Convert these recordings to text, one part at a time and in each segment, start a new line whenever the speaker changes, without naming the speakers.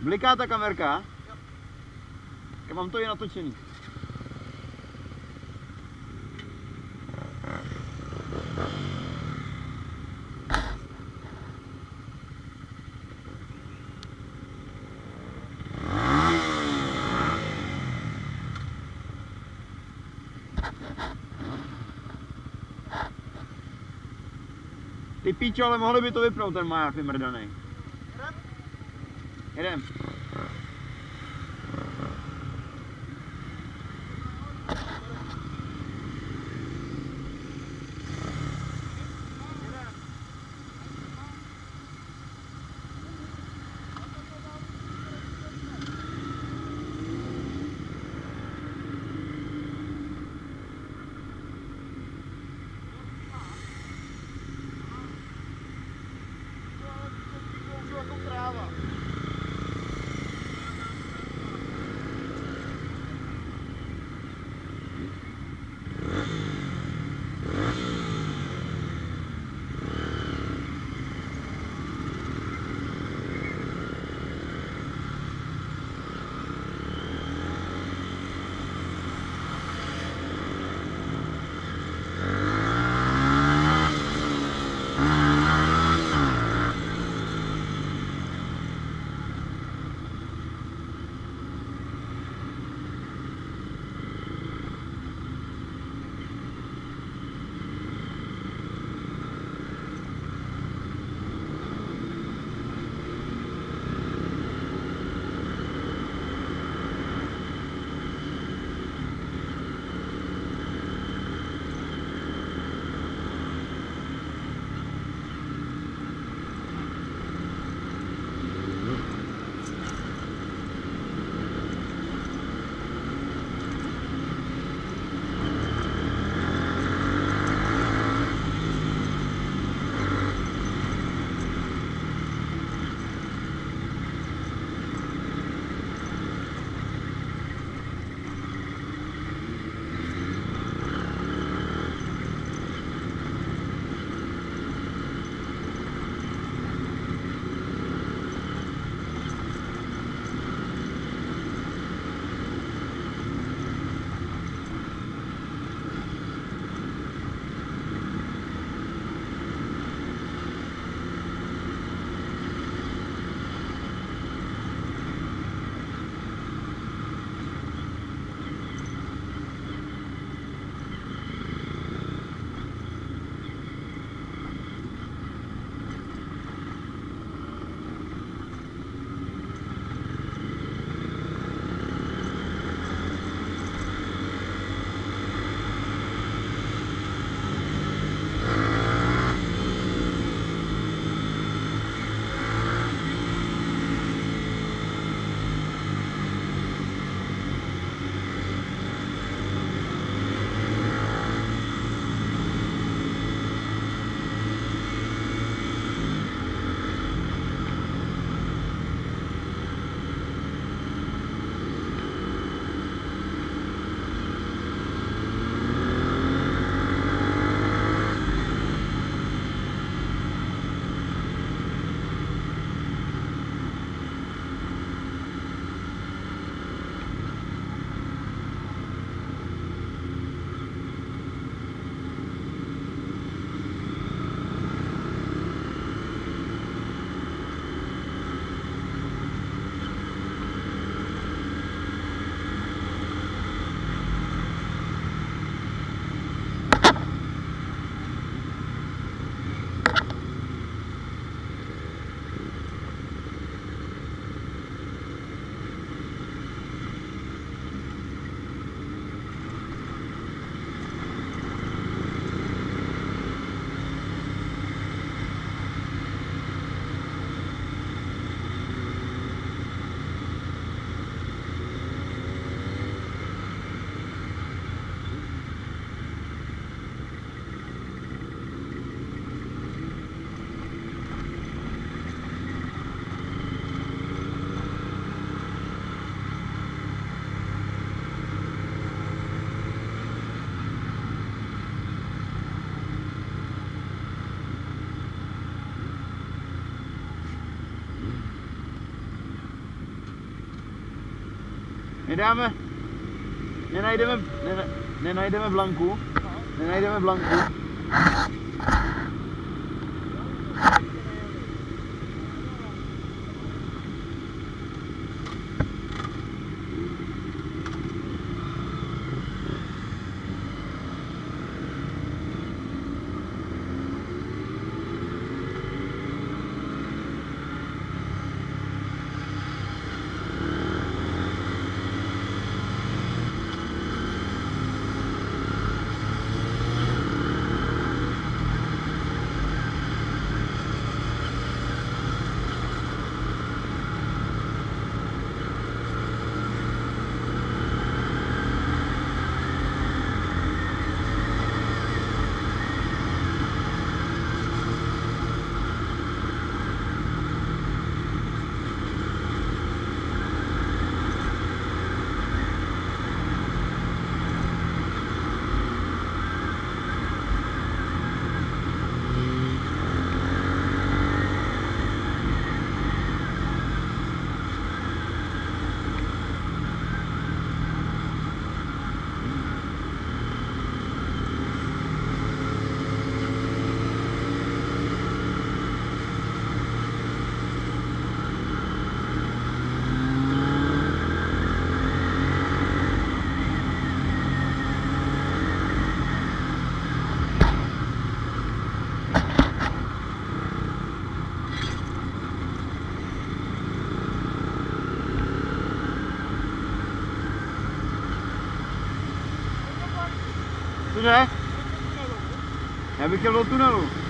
Bliká ta kamerka? Já mám to i natočený. Ty píčo, ale mohli by to vypnout ten maják vymrdaný. Adam. Nedáme, nenajdeme, ne, nenajdeme Blanku, nenajdeme Blanku. Cože? Já bych chtěl do tunelu.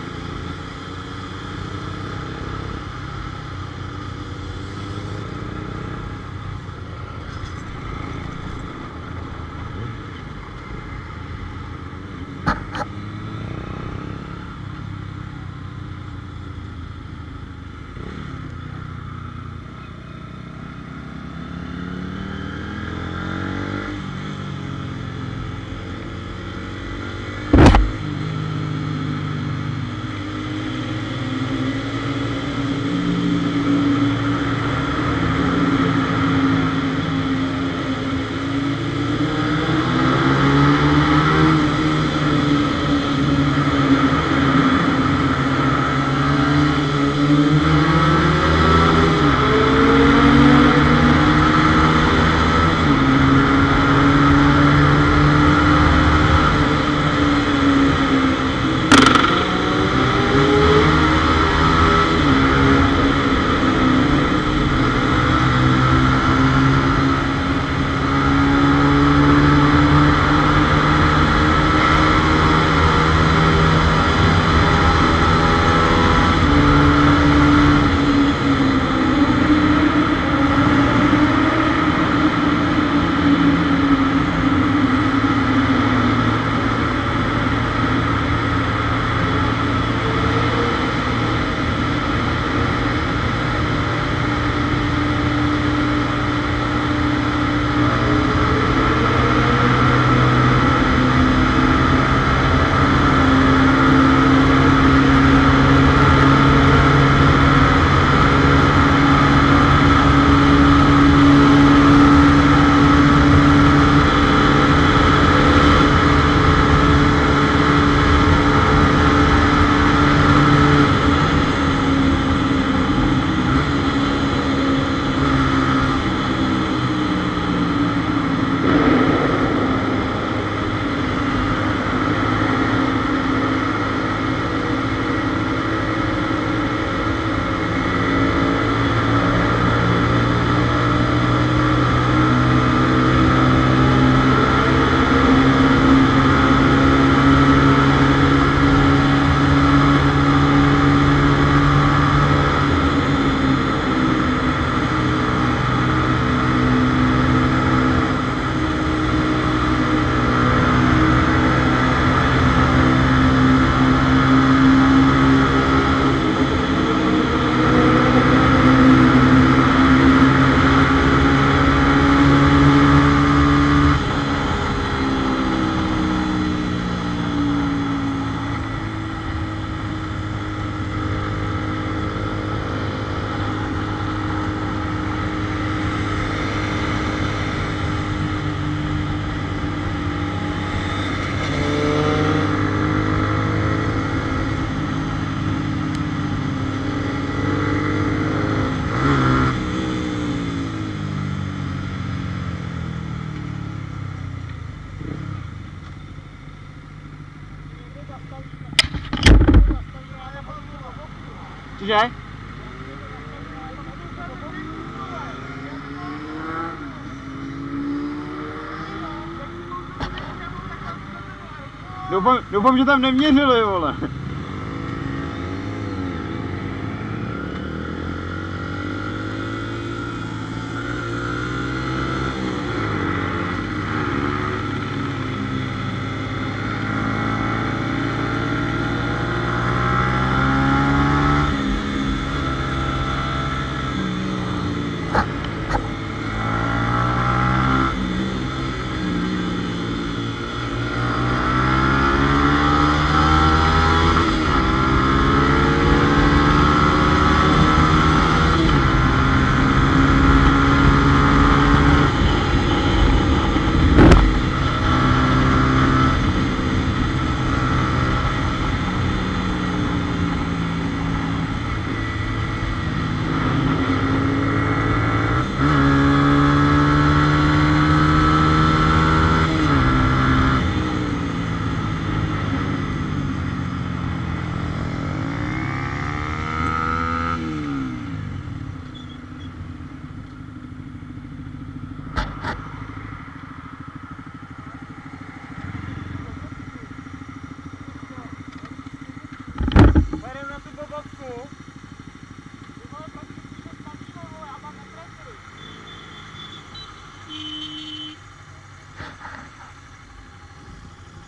Cože? Doufám, doufám, že tam neměřili, vole.
Berem na tu bobovku.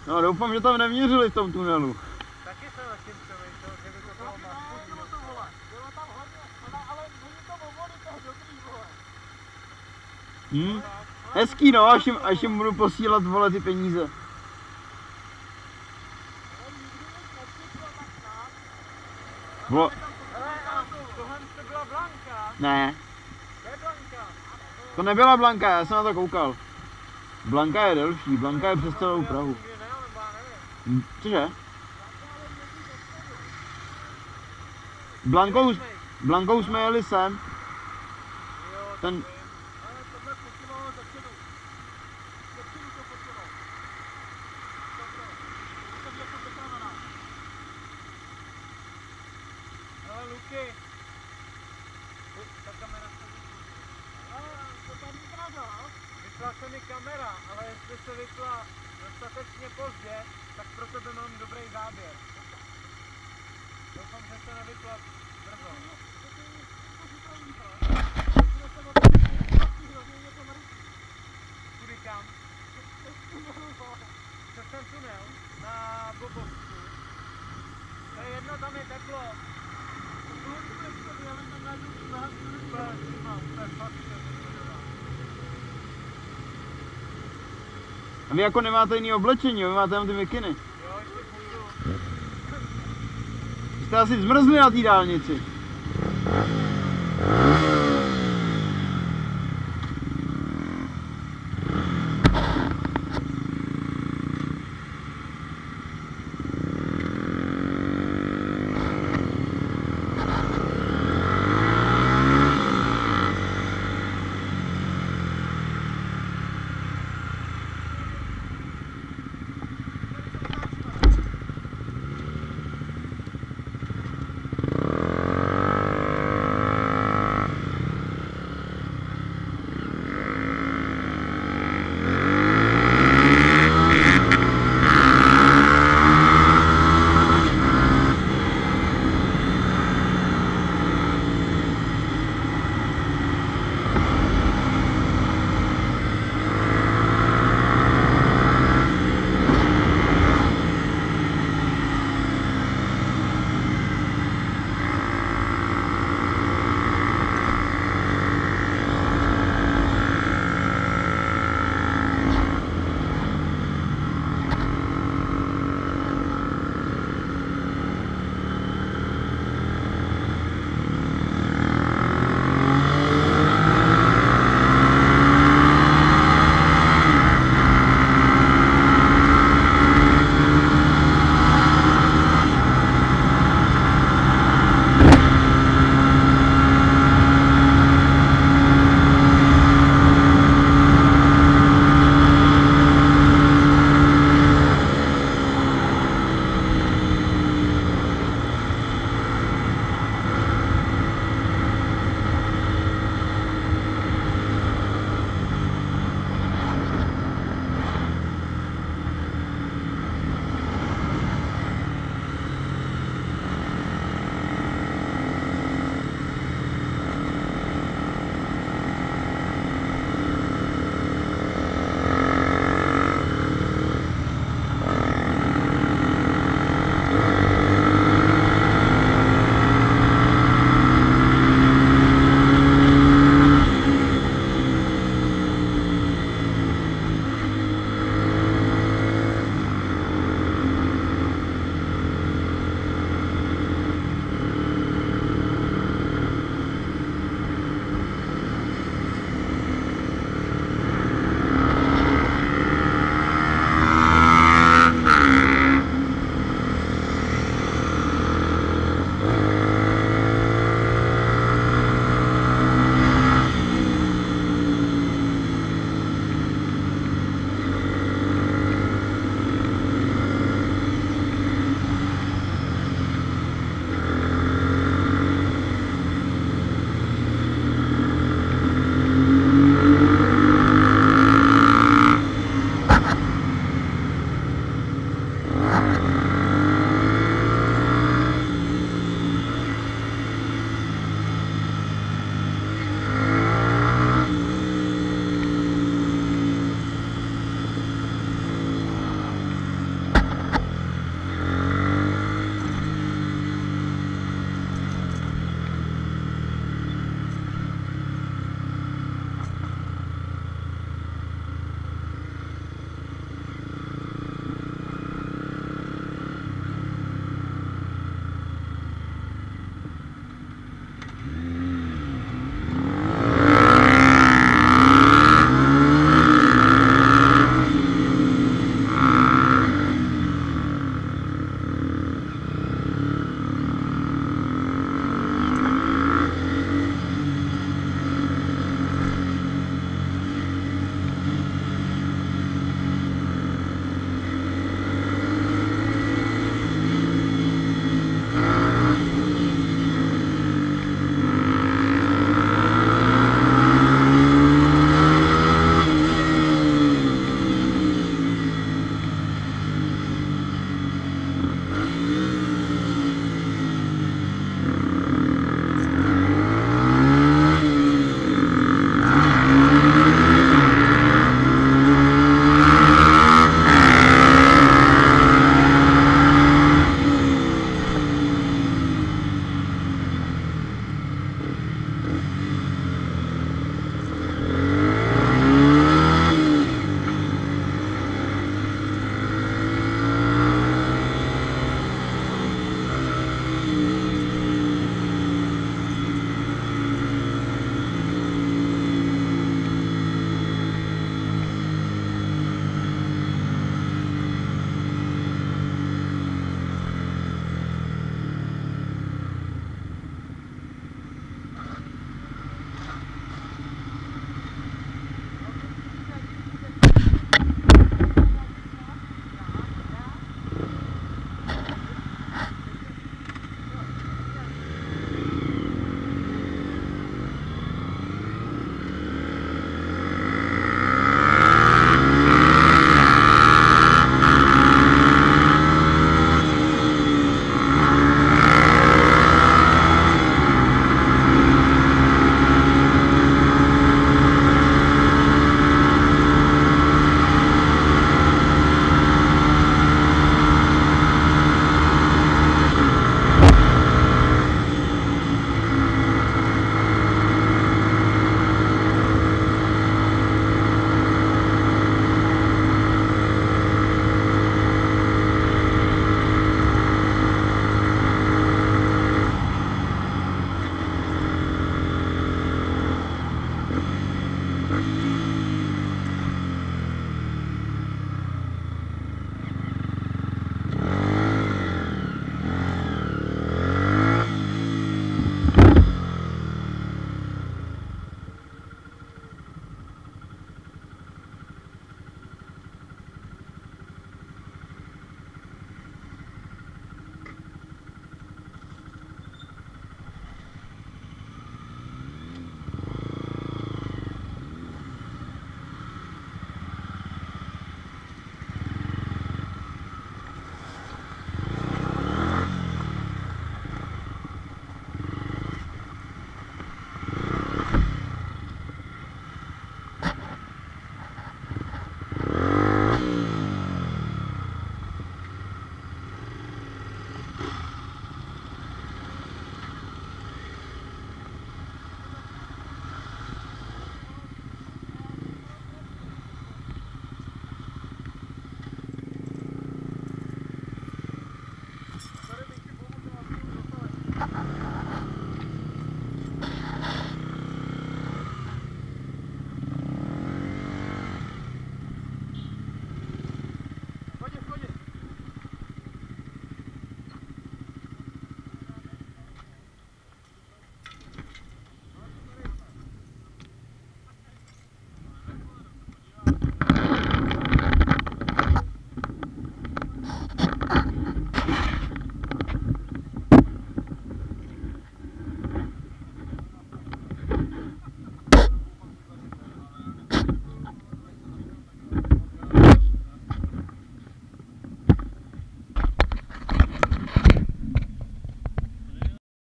No doufám, že tam neměřili v tom tunelu.
Taky jsem nad tím přemýšlel, že by to bylo masku.
Bylo tam hodně, ale, ale není to o vody, to je dobrý, vole.
Hm? Hezký no, až jim, až jim budu posílat vole ty peníze. Vole,
to
ne,
To je Blanka.
to nebyla Blanka, já jsem na to koukal. Blanka je delší, Blanka je přes celou Prahu.
Nikdy ne, ale já
Cože? Blankou, Blankou jsme jeli sem, ten,
Ale tohle posílalo zepředu. Zepředu to posílalo. Dobro. To je jako pěkná na nás.
Ale Luky. Ta kamera se vypla.
Ale to tam ukázal.
Vypla se mi kamera, ale jestli se vypla dostatečně pozdě, tak pro tebe mám dobrý záběr. Doufám, že se nevypla brzo. Kudy kam? Přes ten tunel na Bobovsku. To je jedno, tam je teplo. Fakt se vypadá.
A vy jako nemáte jiný oblečení, vy máte jenom ty mikiny.
Jo, ještě půjdu.
Jste asi zmrzli na té dálnici.